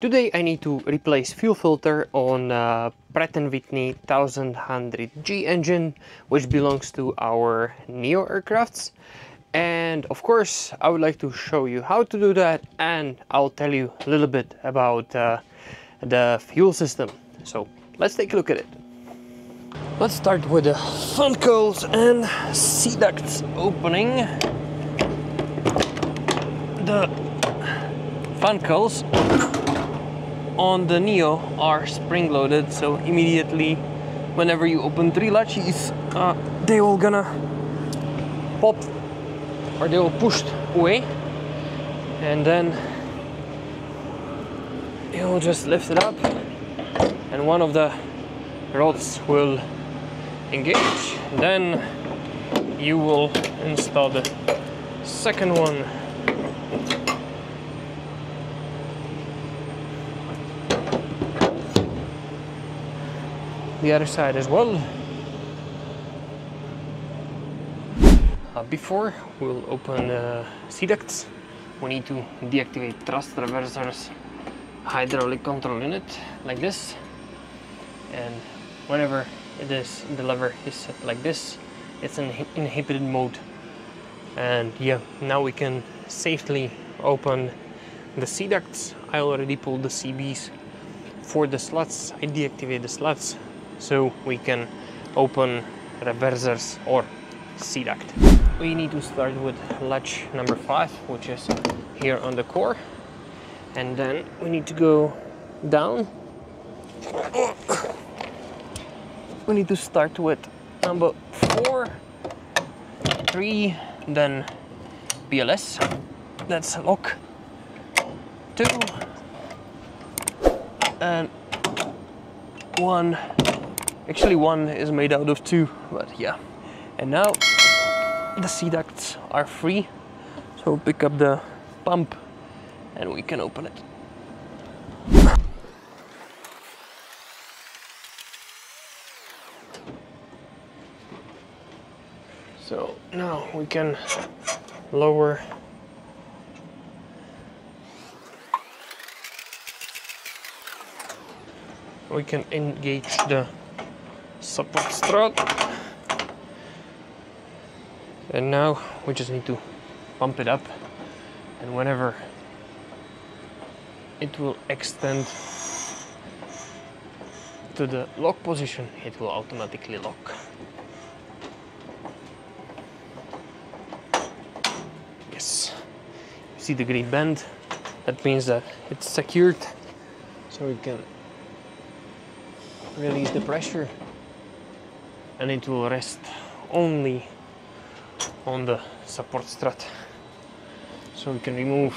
Today I need to replace fuel filter on uh, Pratt & Whitney 1100G engine which belongs to our Neo aircrafts. And of course I would like to show you how to do that and I'll tell you a little bit about uh, the fuel system. So let's take a look at it. Let's start with the fan cowls and C-ducts opening. The fan cowls on the Neo are spring loaded so immediately whenever you open three latches uh, they will gonna pop or they will push away and then you will just lift it up and one of the rods will engage. Then you will install the second one the other side as well. Uh, before we'll open the C-ducts, we need to deactivate thrust reversers hydraulic control unit like this. And whenever it is the lever is set like this, it's in inhibited mode. And yeah, now we can safely open the C-ducts. I already pulled the CBs for the slots. I deactivate the slots so we can open reversers or C-duct. We need to start with latch number five, which is here on the core. And then we need to go down. We need to start with number four, three, then BLS. That's lock. Two, and one Actually one is made out of two, but yeah. And now the C-ducts are free. So pick up the pump and we can open it. So now we can lower we can engage the support strut and now we just need to pump it up. And whenever it will extend to the lock position it will automatically lock. Yes. You see the green band? That means that it's secured so we can release the pressure and it will rest only on the support strut so we can remove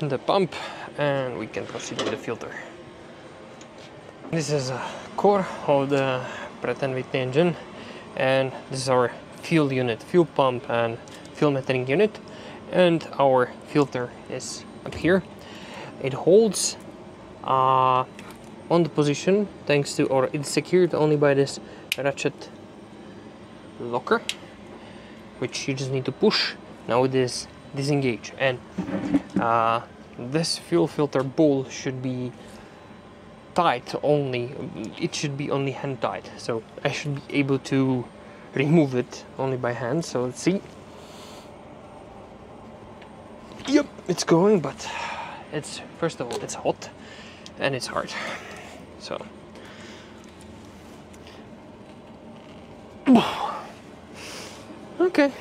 the pump and we can proceed with the filter. This is a core of the Pratt & Whitney engine and this is our fuel unit fuel pump and fuel metering unit. And our filter is up here. It holds uh, on the position thanks to or it's secured only by this ratchet locker which you just need to push. Now it is disengage and uh, this fuel filter bowl should be tight only it should be only hand tight. So I should be able to remove it only by hand. So let's see. Yep it's going but it's first of all it's hot and it's hard. So. Okay.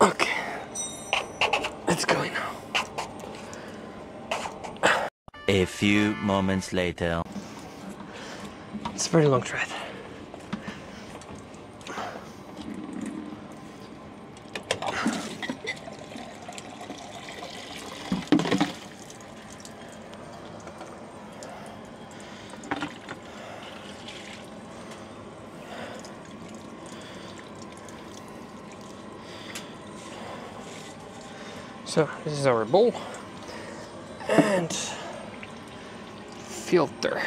Okay. It's going now. A few moments later. It's a very long thread So this is our bowl and filter.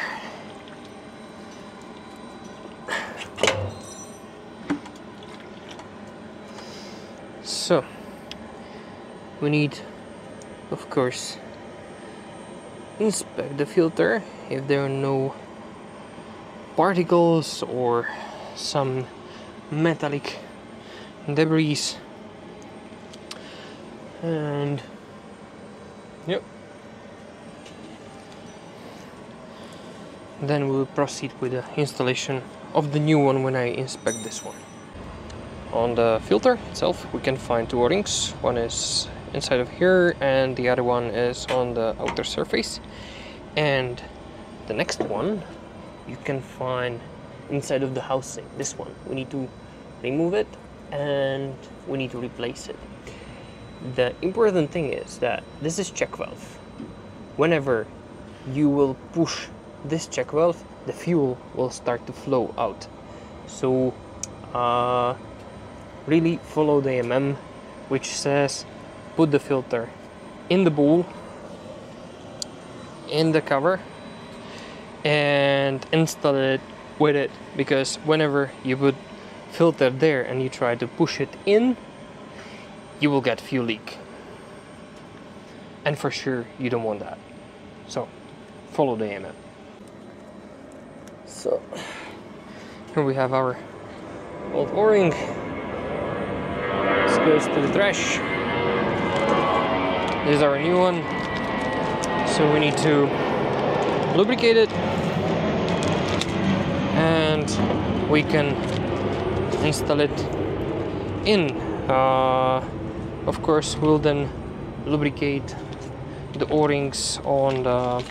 So we need of course inspect the filter if there are no particles or some metallic debris and yep. Then we'll proceed with the installation of the new one when I inspect this one. On the filter itself we can find two O-rings. One is inside of here and the other one is on the outer surface. And the next one you can find inside of the housing this one. We need to remove it and we need to replace it the important thing is that this is check valve. Whenever you will push this check valve the fuel will start to flow out. So uh, really follow the mm which says put the filter in the bowl in the cover and install it with it. Because whenever you put filter there and you try to push it in you will get fuel leak. And for sure you don't want that. So follow the mm so here we have our old o-ring. This goes to the trash. This is our new one. So we need to lubricate it. And we can install it in uh, of course we'll then lubricate the o-rings on the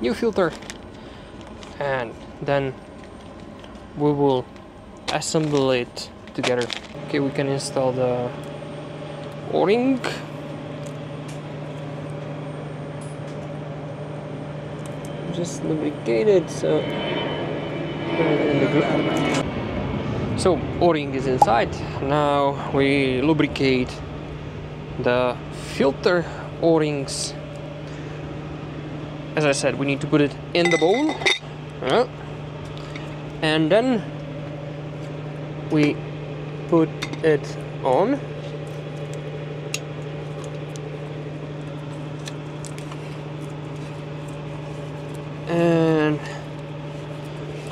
new filter. And then we will assemble it together. Okay we can install the o-ring. Just lubricate it so so o-ring is inside. Now we lubricate the filter o-rings. As I said we need to put it in the bowl. Yeah. and then we put it on. And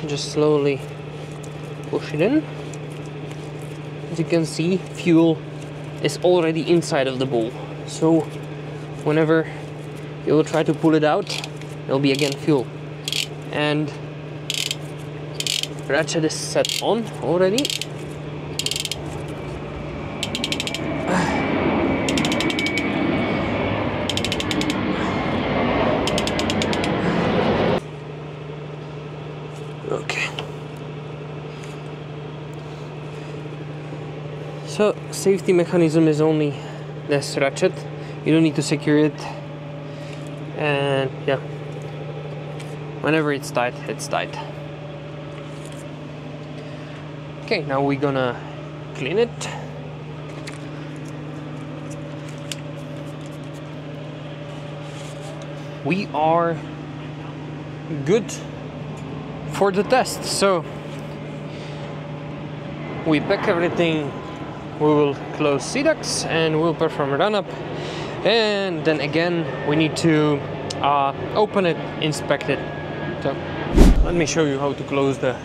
just slowly push it in. As you can see fuel is already inside of the bowl. So whenever you will try to pull it out there'll be again fuel. And ratchet is set on already okay so safety mechanism is only this ratchet. You don't need to secure it. And yeah. Whenever it's tight it's tight. Okay now we're gonna clean it. We are good for the test. So we pack everything we will close C-ducts and we'll perform a run up and then again we need to uh, open it inspect it. So let me show you how to close the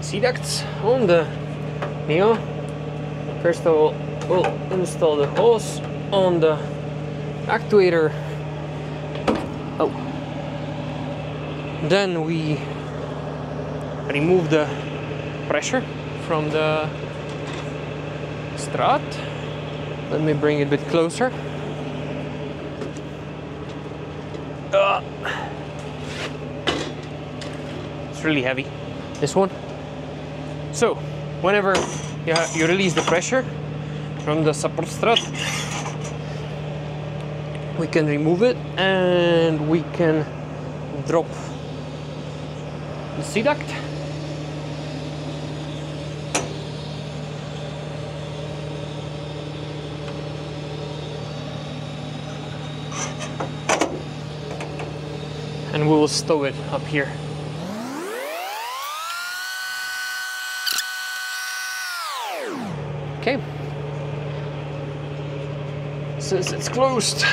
C-ducts on the Neo. First of all we'll install the hose on the actuator. Oh. Then we remove the pressure from the strut let me bring it a bit closer. Uh, it's really heavy this one. So whenever you, you release the pressure from the support strut we can remove it and we can drop the C-duct and we will stow it up here. Okay, since it's closed,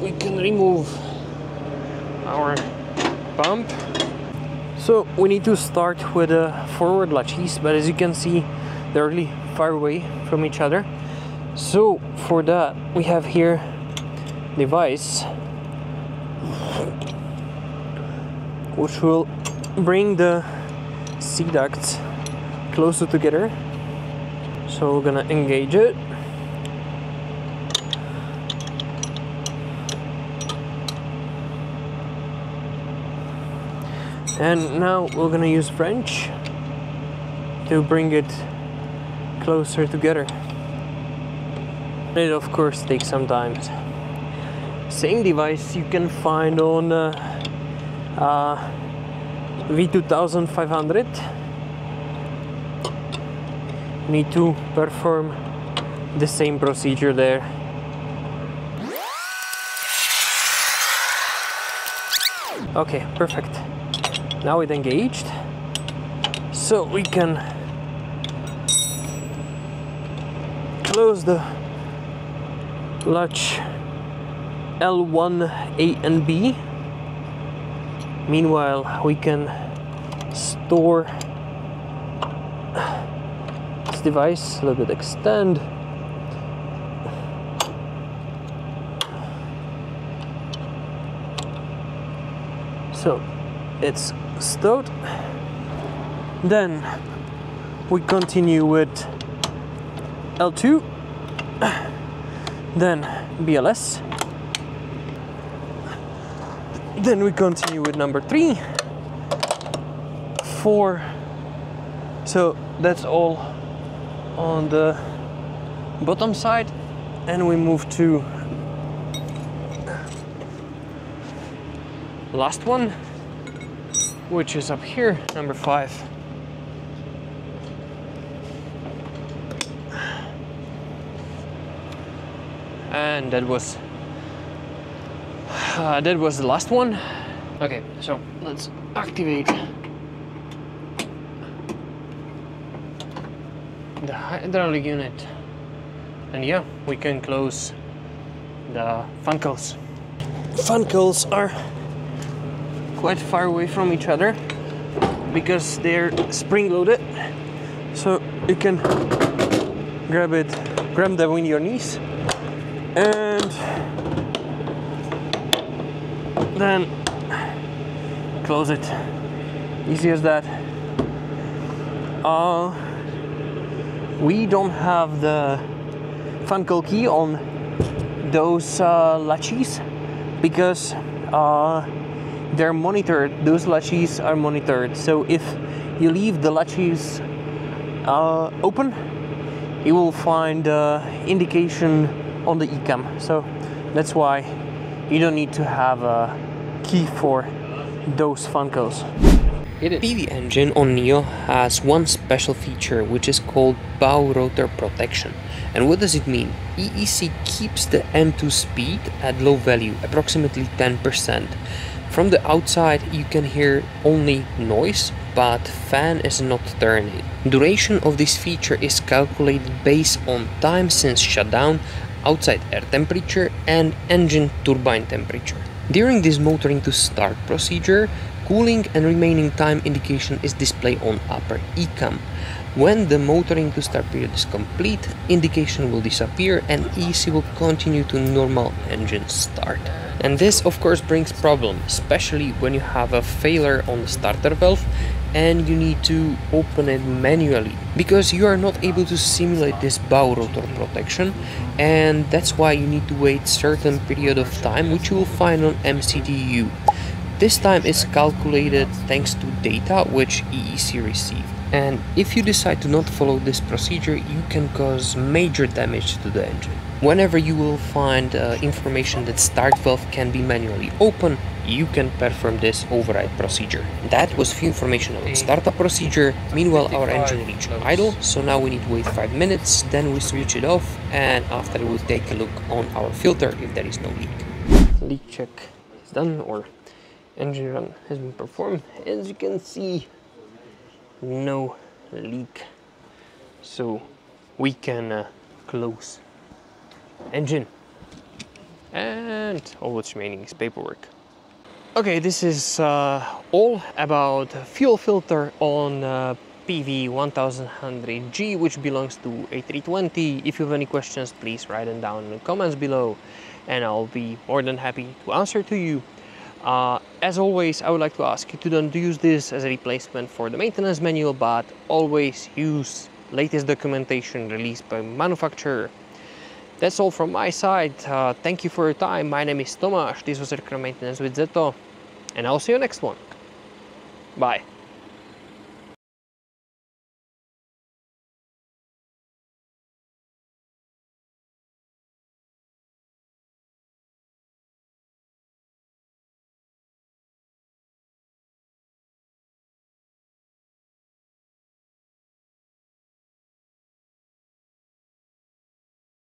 we can remove our pump. So we need to start with the forward latches, but as you can see, they're really far away from each other. So for that, we have here device which will bring the C-ducts closer together. So we're gonna engage it. And now we're gonna use French to bring it closer together. It of course takes some time. Same device you can find on uh, uh, V2500 need to perform the same procedure there. Okay perfect. Now it engaged. So we can close the latch L1 A and B meanwhile we can store this device a little bit extend. So it's stowed then we continue with L2 then BLS then we continue with number three. Four. So that's all on the bottom side. And we move to last one which is up here number five. And that was uh, that was the last one. Okay so let's activate the hydraulic unit. And yeah we can close the fan cowls funcals are quite far away from each other because they're spring loaded. So you can grab it grab them with your knees. And then close it. Easy as that. Uh, we don't have the fan cowl key on those uh, latches because uh, they're monitored. Those latches are monitored. So if you leave the latches uh, open you will find uh, indication on the ecam. So that's why you don't need to have a key for those fan cowls PV engine on Neo has one special feature which is called bow rotor protection. And what does it mean? EEC keeps the N2 speed at low value, approximately 10%. From the outside you can hear only noise, but fan is not turning. Duration of this feature is calculated based on time since shutdown, outside air temperature and engine turbine temperature. During this motoring to start procedure, cooling and remaining time indication is displayed on upper ECAM. When the motoring to start period is complete, indication will disappear and EC will continue to normal engine start. And this of course brings problem, especially when you have a failure on the starter valve and you need to open it manually because you are not able to simulate this bow rotor protection and that's why you need to wait certain period of time which you will find on MCDU. This time is calculated thanks to data which EEC received. And if you decide to not follow this procedure, you can cause major damage to the engine. Whenever you will find uh, information that start valve can be manually open, you can perform this override procedure. That was few information about startup procedure. Meanwhile, our engine reached idle, so now we need to wait 5 minutes, then we switch it off, and after we'll take a look on our filter if there is no leak. Leak check is done, or engine run has been performed. As you can see, no leak. So we can uh, close engine. And all what's remaining is paperwork. Okay, this is uh, all about fuel filter on uh, PV1100G, which belongs to A320. If you have any questions, please write them down in the comments below, and I'll be more than happy to answer to you. Uh, as always, I would like to ask you to don't use this as a replacement for the maintenance manual, but always use latest documentation released by manufacturer. That's all from my side. Uh, thank you for your time. My name is Tomáš. This was Aircraft Maintenance with Zeto and I'll see you next one. Bye.